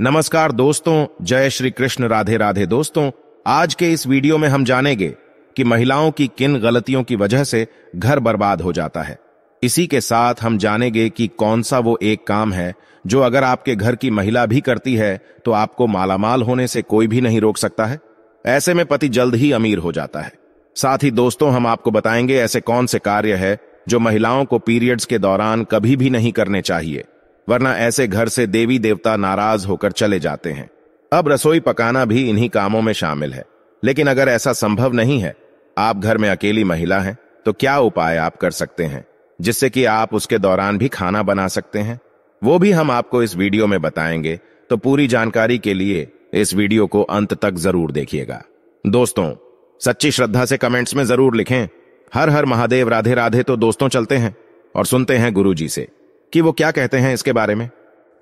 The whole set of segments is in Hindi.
नमस्कार दोस्तों, जय श्री कृष्ण, राधे राधे दोस्तों। आज के इस वीडियो में हम जानेंगे कि महिलाओं की किन गलतियों की वजह से घर बर्बाद हो जाता है। इसी के साथ हम जानेंगे कि कौन सा वो एक काम है जो अगर आपके घर की महिला भी करती है तो आपको मालामाल होने से कोई भी नहीं रोक सकता है। ऐसे में पति जल्द ही अमीर हो जाता है। साथ ही दोस्तों, हम आपको बताएँगे ऐसे कौन से कार्य है जो महिलाओं को पीरियड्स के दौरान कभी भी नहीं करने चाहिए। वरना ऐसे घर से देवी देवता नाराज़ होकर चले जाते हैं। अब रसोई पकाना भी इन्हीं कामों में शामिल है। लेकिन अगर ऐसा संभव नहीं है, आप घर में अकेली महिला हैं तो क्या उपाय आप कर सकते हैं, जिससे कि आप उसके दौरान भी खाना बना सकते हैं? वो भी हम आपको इस वीडियो में बताएँगे तो पूरी जानकारी के लिए इस वीडियो को अंत तक ज़रूर देखिएगा। दोस्तों, सच्ची श्रद्धा से कमेंट्स में ज़रूर लिखें। हर हर महादेव, राधे राधे तो दोस्तों चलते हैं और सुनते हैं गुरु जी से। कि वो क्या कहते हैं इसके बारे में?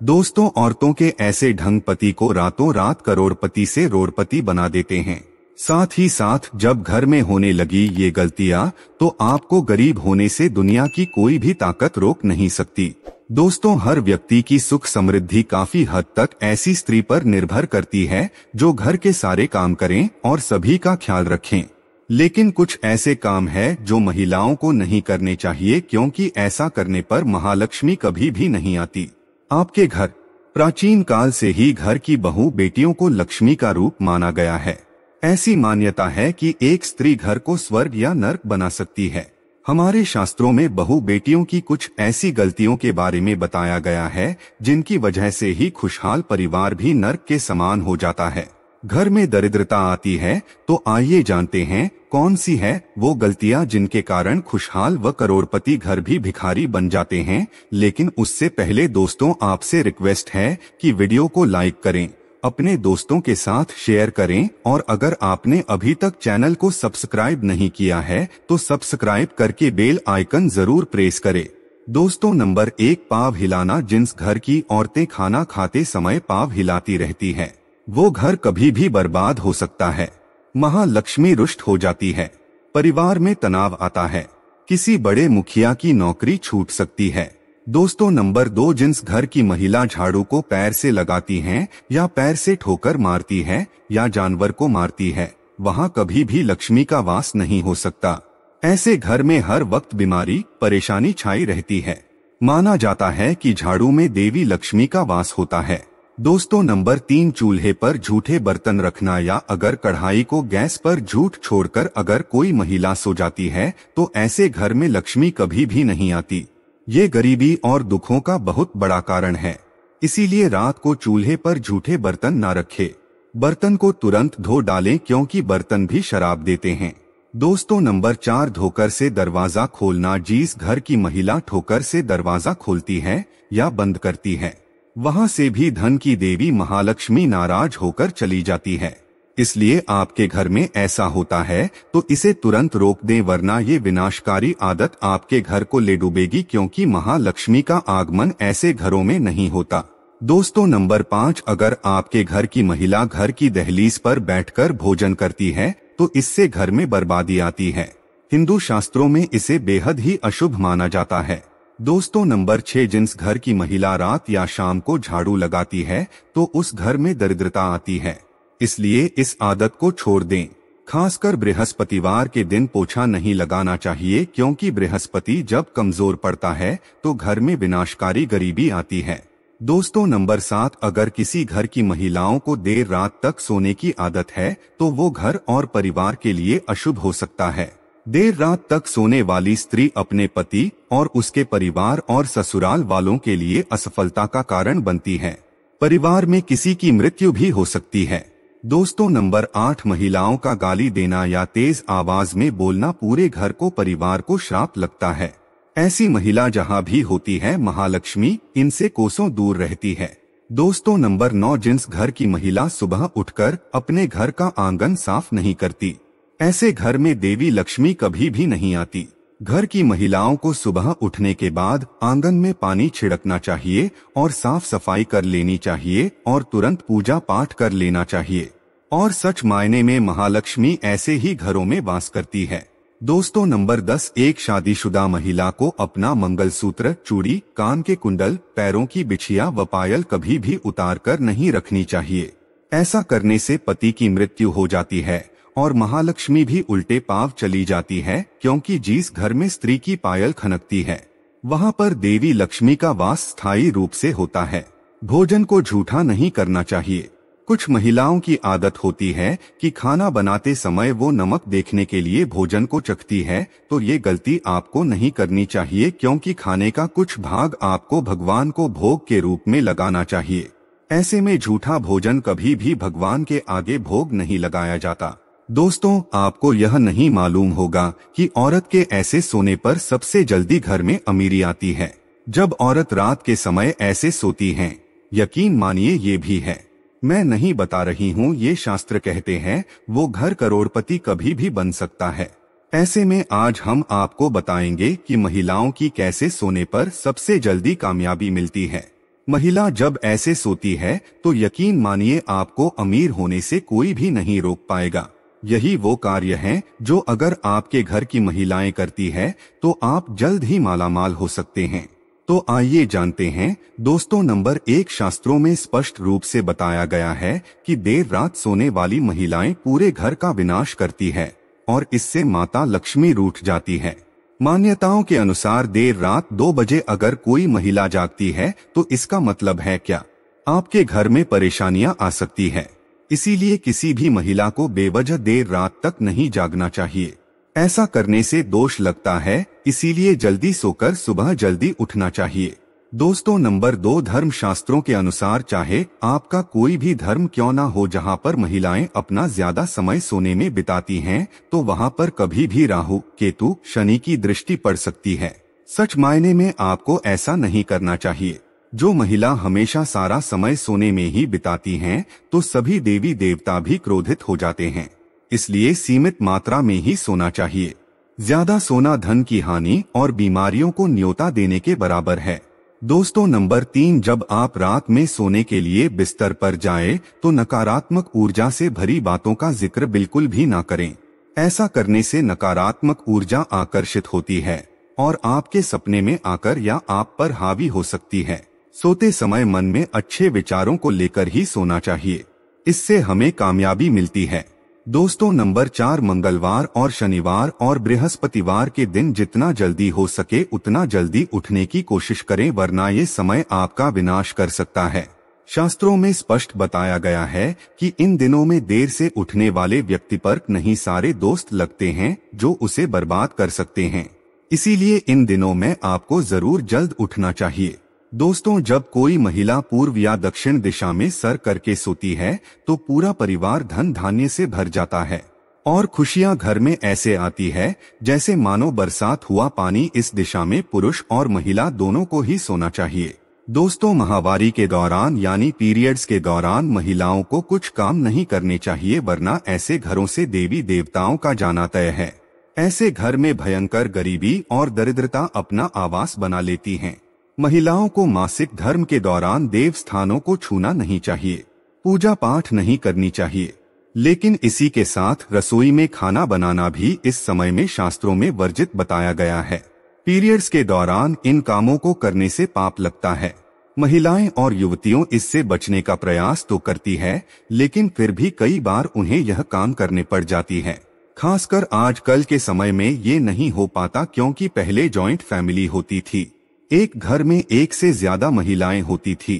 दोस्तों, औरतों के ऐसे ढंग पति को रातों रात करोड़पति से रोड़पति बना देते हैं। साथ ही साथ, जब घर में होने लगी ये गलतियाँ तो आपको गरीब होने से दुनिया की कोई भी ताकत रोक नहीं सकती। दोस्तों, हर व्यक्ति की सुख समृद्धि काफ़ी हद तक ऐसी स्त्री पर निर्भर करती है, जो घर के सारे काम करें और सभी का ख्याल रखें। लेकिन कुछ ऐसे काम है जो महिलाओं को नहीं करने चाहिए क्योंकि ऐसा करने पर महालक्ष्मी कभी भी नहीं आती। आपके घर। प्राचीन काल से ही घर की बहू बेटियों को लक्ष्मी का रूप माना गया है। ऐसी मान्यता है कि एक स्त्री घर को स्वर्ग या नर्क बना सकती है। हमारे शास्त्रों में बहु बेटियों की कुछ ऐसी गलतियों के बारे में बताया गया है, जिनकी वजह से ही खुशहाल परिवार भी नर्क के समान हो जाता है। घर में दरिद्रता आती है तो आइए जानते हैं कौन सी है वो गलतियाँ जिनके कारण खुशहाल व करोड़पति घर भी भिखारी बन जाते हैं, लेकिन उससे पहले दोस्तों आपसे रिक्वेस्ट है कि वीडियो को लाइक करें, अपने दोस्तों के साथ शेयर करें, और अगर आपने अभी तक चैनल को सब्सक्राइब नहीं किया है तो सब्सक्राइब करके बेल आइकन ज़रूर प्रेस करें। दोस्तों नंबर एक, पाव हिलाना जिन्स घर की औरतें खाना खाते समय पाव हिलाती रहती है। वो घर कभी भी बर्बाद हो सकता है। महालक्ष्मी रुष्ट हो जाती है। परिवार में तनाव आता है। किसी बड़े मुखिया की नौकरी छूट सकती है। दोस्तों, नंबर दो जिन्स घर की महिला झाड़ू को पैर से लगाती हैं या पैर से ठोकर मारती है या जानवर को मारती है। वहाँ कभी भी लक्ष्मी का वास नहीं हो सकता। ऐसे घर में हर वक्त बीमारी, परेशानी छाई रहती है। माना जाता है कि झाड़ू में देवी लक्ष्मी का वास होता है। दोस्तों, नंबर तीन चूल्हे पर झूठे बर्तन रखना या अगर कढ़ाई को गैस पर झूठ छोड़कर अगर कोई महिला सो जाती है तो ऐसे घर में लक्ष्मी कभी भी नहीं आती। ये गरीबी और दुखों का बहुत बड़ा कारण है। इसीलिए रात को चूल्हे पर झूठे बर्तन न रखे। बर्तन को तुरंत धो डालें क्योंकि बर्तन भी शराब देते हैं। दोस्तों, नंबर चार, धोकर से दरवाज़ा खोलना। जिस घर की महिला ठोकर से दरवाज़ा खोलती है या बंद करती है। वहाँ से भी धन की देवी महालक्ष्मी नाराज़ होकर चली जाती है। इसलिए आपके घर में ऐसा होता है तो इसे तुरंत रोक दें वरना ये विनाशकारी आदत आपके घर को ले डूबेगी क्योंकि महालक्ष्मी का आगमन ऐसे घरों में नहीं होता। दोस्तों, नंबर पाँच, अगर आपके घर की महिला घर की दहलीज पर बैठकर भोजन करती है तो इससे घर में बर्बादी आती है। हिंदू शास्त्रों में इसे बेहद ही अशुभ माना जाता है। दोस्तों, नंबर छह जिन्स घर की महिला रात या शाम को झाड़ू लगाती है तो उस घर में दरिद्रता आती है। इसलिए इस आदत को छोड़ दें। खासकर बृहस्पतिवार के दिन पोछा नहीं लगाना चाहिए, क्योंकि बृहस्पति जब कमज़ोर पड़ता है तो घर में विनाशकारी गरीबी आती है। दोस्तों, नंबर सात, अगर किसी घर की महिलाओं को देर रात तक सोने की आदत है तो वो घर और परिवार के लिए अशुभ हो सकता है। देर रात तक सोने वाली स्त्री अपने पति और उसके परिवार और ससुराल वालों के लिए असफलता का कारण बनती है। परिवार में किसी की मृत्यु भी हो सकती है। दोस्तों, नंबर आठ, महिलाओं का गाली देना या तेज आवाज़ में बोलना पूरे घर को, परिवार को श्राप लगता है। ऐसी महिला जहाँ भी होती है, महालक्ष्मी, इनसे कोसों दूर रहती है। दोस्तों, नंबर नौ, जिन्स घर की महिला सुबह उठकर अपने घर का आँगन साफ़ नहीं करती। ऐसे घर में देवी लक्ष्मी कभी भी नहीं आती। घर की महिलाओं को सुबह उठने के बाद आँगन में पानी छिड़कना चाहिए और साफ़ सफ़ाई कर लेनी चाहिए और तुरंत पूजा पाठ कर लेना चाहिए। और सच मायने में महालक्ष्मी ऐसे ही घरों में वास करती है। दोस्तों, नंबर दस, एक शादीशुदा महिला को अपना मंगलसूत्र, चूड़ी, कान के कुंडल, पैरों की बिछिया व पायल कभी भी उतार कर नहीं रखनी चाहिए। ऐसा करने से पति की मृत्यु हो जाती है और महालक्ष्मी भी उल्टे पाव चली जाती है, क्योंकि जिस घर में स्त्री की पायल खनकती है, वहाँ पर देवी लक्ष्मी का वास स्थायी रूप से होता है। भोजन को झूठा नहीं करना चाहिए। कुछ महिलाओं की आदत होती है कि खाना बनाते समय वो नमक देखने के लिए भोजन को चखती है तो ये गलती आपको नहीं करनी चाहिए, क्योंकि खाने का कुछ भाग आपको भगवान को भोग के रूप में लगाना चाहिए। ऐसे में झूठा भोजन कभी भी भगवान के आगे भोग नहीं लगाया जाता। दोस्तों आपको यह नहीं मालूम होगा कि औरत के ऐसे सोने पर सबसे जल्दी घर में अमीरी आती है। जब औरत रात के समय ऐसे सोती हैं, यकीन मानिए ये भी है। मैं नहीं बता रही हूँ ये शास्त्र कहते हैं वो घर करोड़पति कभी भी बन सकता है। ऐसे में आज हम आपको बताएँगे कि महिलाओं की कैसे सोने पर सबसे जल्दी कामयाबी मिलती है। महिला जब ऐसे सोती है तो यकीन मानिए आपको अमीर होने से कोई भी नहीं रोक पाएगा। यही वो कार्य हैं जो अगर आपके घर की महिलाएँ करती है तो आप जल्द ही मालामाल हो सकते हैं। तो आइए जानते हैं, दोस्तों नंबर एक शास्त्रों में स्पष्ट रूप से बताया गया है कि देर रात सोने वाली महिलाएँ पूरे घर का विनाश करती है और इससे माता लक्ष्मी रूठ जाती है। मान्यताओं के अनुसार देर रात दो बजे अगर कोई महिला जागती है तो इसका मतलब है क्या? आपके घर में परेशानियाँ आ सकती है। इसीलिए किसी भी महिला को बेवजह देर रात तक नहीं जागना चाहिए। ऐसा करने से दोष लगता है इसीलिए जल्दी सोकर सुबह जल्दी उठना चाहिए। दोस्तों नंबर दो धर्म शास्त्रों के अनुसार चाहे आपका कोई भी धर्म क्यों ना हो जहाँ पर महिलाएँ अपना ज़्यादा समय सोने में बिताती हैं, तो वहाँ पर कभी भी राहु केतु शनि की दृष्टि पड़ सकती है। सच मायने में आपको ऐसा नहीं करना चाहिए। जो महिला हमेशा सारा समय सोने में ही बिताती हैं, तो सभी देवी देवता भी क्रोधित हो जाते हैं। इसलिए सीमित मात्रा में ही सोना चाहिए। ज़्यादा सोना धन की हानि और बीमारियों को न्योता देने के बराबर है। दोस्तों नंबर तीन जब आप रात में सोने के लिए बिस्तर पर जाएँ, तो नकारात्मक ऊर्जा से भरी बातों का ज़िक्र बिल्कुल भी ना करें। ऐसा करने से नकारात्मक ऊर्जा आकर्षित होती है और आपके सपने में आकर या आप पर हावी हो सकती है। सोते समय मन में अच्छे विचारों को लेकर ही सोना चाहिए। इससे हमें कामयाबी मिलती है। दोस्तों, नंबर चार, मंगलवार और शनिवार और बृहस्पतिवार के दिन जितना जल्दी हो सके उतना जल्दी उठने की कोशिश करें, वरना ये समय आपका विनाश कर सकता है। शास्त्रों में स्पष्ट बताया गया है कि इन दिनों में देर से उठने वाले व्यक्ति पर नहीं सारे दोस्त लगते हैं, जो उसे बर्बाद कर सकते हैं। इसीलिए इन दिनों में आपको ज़रूर जल्द उठना चाहिए। दोस्तों, जब कोई महिला पूर्व या दक्षिण दिशा में सर करके सोती है तो पूरा परिवार धन धान्य से भर जाता है। और खुशियाँ घर में ऐसे आती है, जैसे मानो बरसात हुआ पानी इस दिशा में पुरुष और महिला दोनों को ही सोना चाहिए। दोस्तों, महावारी के दौरान यानी पीरियड्स के दौरान महिलाओं को कुछ काम नहीं करने चाहिए, वरना ऐसे घरों से देवी देवताओं का जाना तय है। ऐसे घर में भयंकर गरीबी और दरिद्रता अपना आवास बना लेती हैं। महिलाओं को मासिक धर्म के दौरान देव स्थानों को छूना नहीं चाहिए पूजा पाठ नहीं करनी चाहिए। लेकिन इसी के साथ रसोई में खाना बनाना भी इस समय में शास्त्रों में वर्जित बताया गया है। पीरियड्स के दौरान इन कामों को करने से पाप लगता है। महिलाएँ और युवतियों इससे बचने का प्रयास तो करती है, लेकिन फिर भी कई बार उन्हें यह काम करने पड़ जाती है। खासकर आजकल के समय में ये नहीं हो पाता क्योंकि पहले जॉइंट फैमिली होती थी। एक घर में एक से ज़्यादा महिलाएँ होती थी।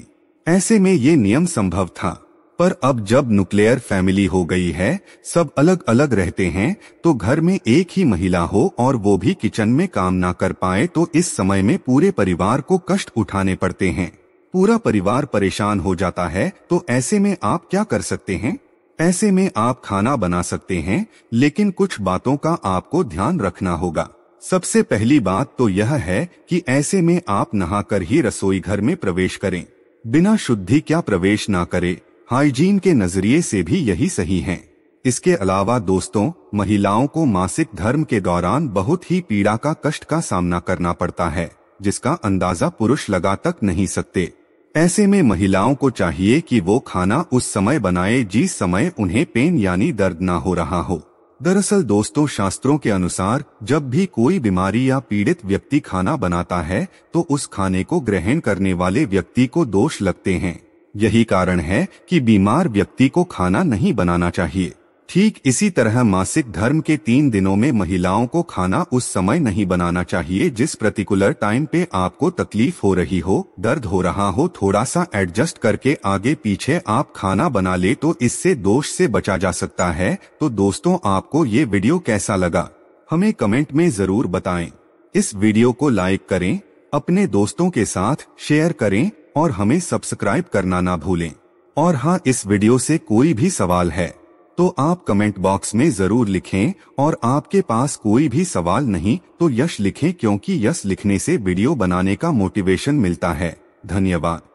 ऐसे में ये नियम संभव था। पर अब जब न्यूक्लियर फैमिली हो गई है, सब अलग अलग रहते हैं तो घर में एक ही महिला हो और वो भी किचन में काम ना कर पाए तो इस समय में पूरे परिवार को कष्ट उठाने पड़ते हैं। पूरा परिवार परेशान हो जाता है तो ऐसे में आप क्या कर सकते हैं? ऐसे में आप खाना बना सकते हैं, लेकिन कुछ बातों का आपको ध्यान रखना होगा। सबसे पहली बात तो यह है कि ऐसे में आप नहाकर ही रसोई घर में प्रवेश करें। बिना शुद्धि क्या प्रवेश ना करें। हाइजीन के नज़रिए से भी यही सही है। इसके अलावा दोस्तों, महिलाओं को मासिक धर्म के दौरान बहुत ही पीड़ा का कष्ट का सामना करना पड़ता है, जिसका अंदाज़ा पुरुष लगा तक नहीं सकते। ऐसे में महिलाओं को चाहिए कि वो खाना उस समय बनाए जिस समय उन्हें पेन यानी दर्द ना हो रहा हो। दरअसल दोस्तों, शास्त्रों के अनुसार, जब भी कोई बीमारी या पीड़ित व्यक्ति खाना बनाता है तो उस खाने को ग्रहण करने वाले व्यक्ति को दोष लगते हैं। यही कारण है कि बीमार व्यक्ति को खाना नहीं बनाना चाहिए। ठीक इसी तरह मासिक धर्म के तीन दिनों में महिलाओं को खाना उस समय नहीं बनाना चाहिए जिस प्रतिकुलर टाइम पे आपको तकलीफ़ हो रही हो, दर्द हो रहा हो थोड़ा सा एडजस्ट करके आगे पीछे आप खाना बना ले तो इससे दोष से बचा जा सकता है। तो दोस्तों, आपको ये वीडियो कैसा लगा? हमें कमेंट में ज़रूर बताएँ। इस वीडियो को लाइक करें, अपने दोस्तों के साथ शेयर करें और हमें सब्सक्राइब करना ना भूलें। और हाँ इस वीडियो से कोई भी सवाल है। तो आप कमेंट बॉक्स में ज़रूर लिखें और आपके पास कोई भी सवाल नहीं तो यश लिखें क्योंकि यश लिखने से वीडियो बनाने का मोटिवेशन मिलता है। धन्यवाद।